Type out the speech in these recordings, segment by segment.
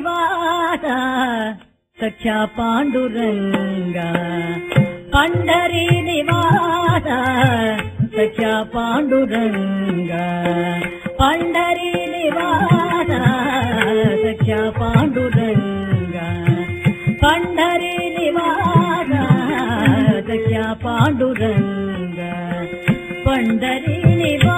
निवास सख्या पाण्डुरङ्गा पण्डरी निवास सख्या पाण्डुरङ्गा पण्डरी निवास सख्या पाण्डुरङ्गा पण्डरी निवास सख्या पाण्डुरङ्गा पण्डरी निवास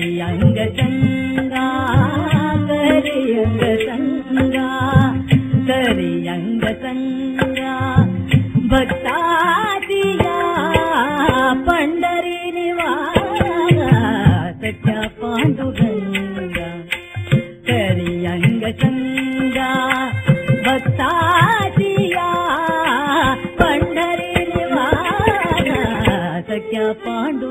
ङ्गा तरङ्गा तरङ्गा बतादिया पण्डरी निवा तत्या पाण्डु गङ्गा तरङ्गा बताया पण्डरी निवा तत्या पाण्डु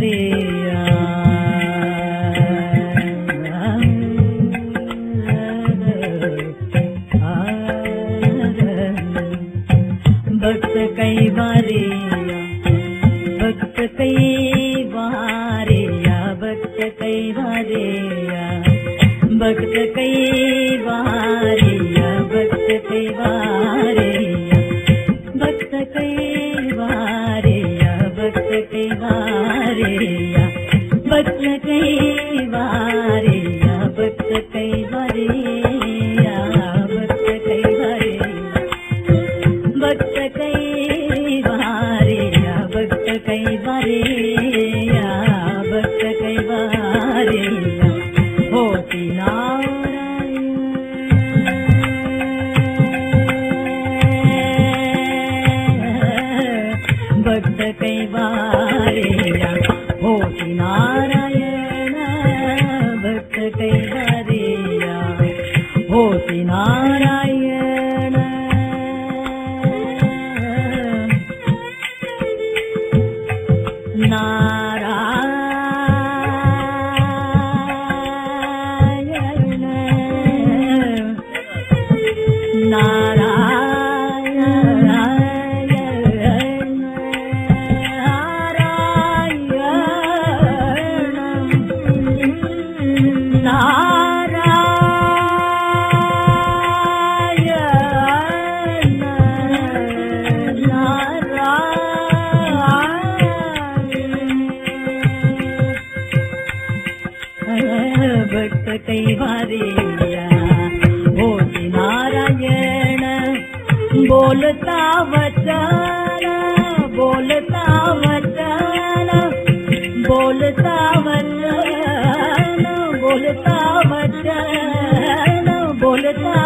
रिया भक्त कई बारिया भक्त कई बारिया भक्त कई बारिया भक्त कई बार। कई बारे यावत कई बारे यावत कई बारे वक्त कई बारे यावत कई बारे यावत कई बारे होती ना वक्त कई बारे होती नारायण भक्त कैवारेया होती नारायण नारायण भक्त कैवारेया होती नारायण बोलता वचन वचन बोलता वचन बोलता वचन बोलता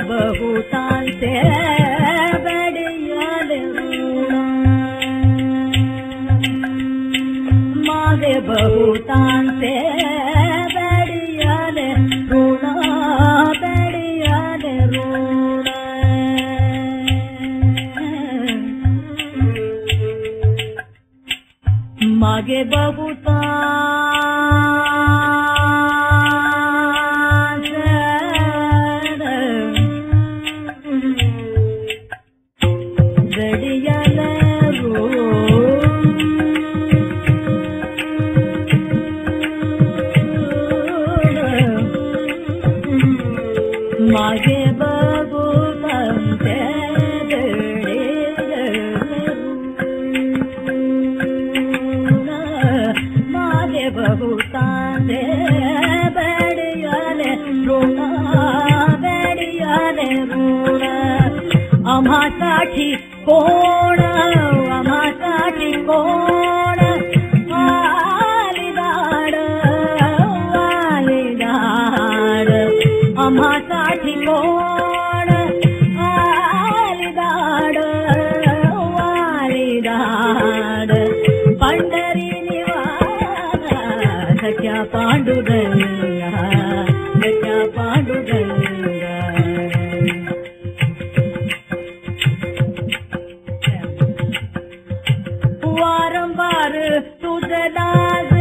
बहुताल से है। ಕೋಣ ಮಾತಾಡಿ ಕೋಣ ಮಾಲಿದಾಡ ಮಾಲಿದಾಡ ಮಾತಾಡಿ ಕೋಣ ಮಾಲಿದಾಡ ಮಾಲಿದಾಡ ಪಂಡರಿ ನಿವಾರ ಸತ್ಯ ಪಾಂಡುರ to the dance.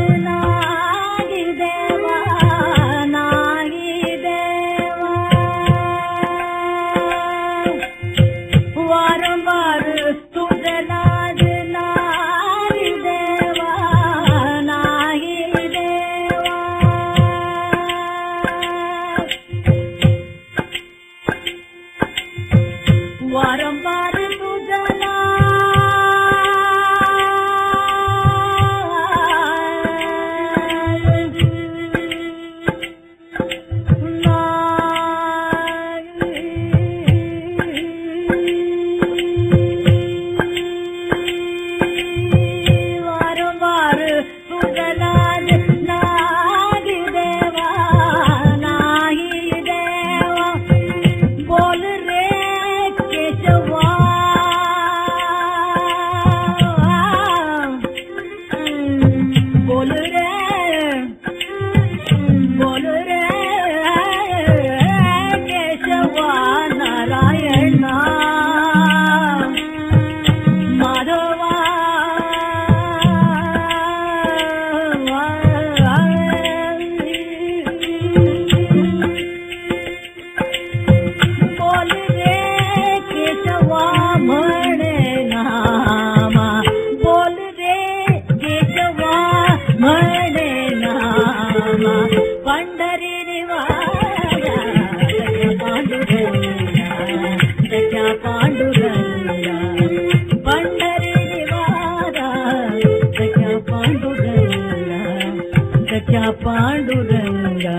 Raja Panduranga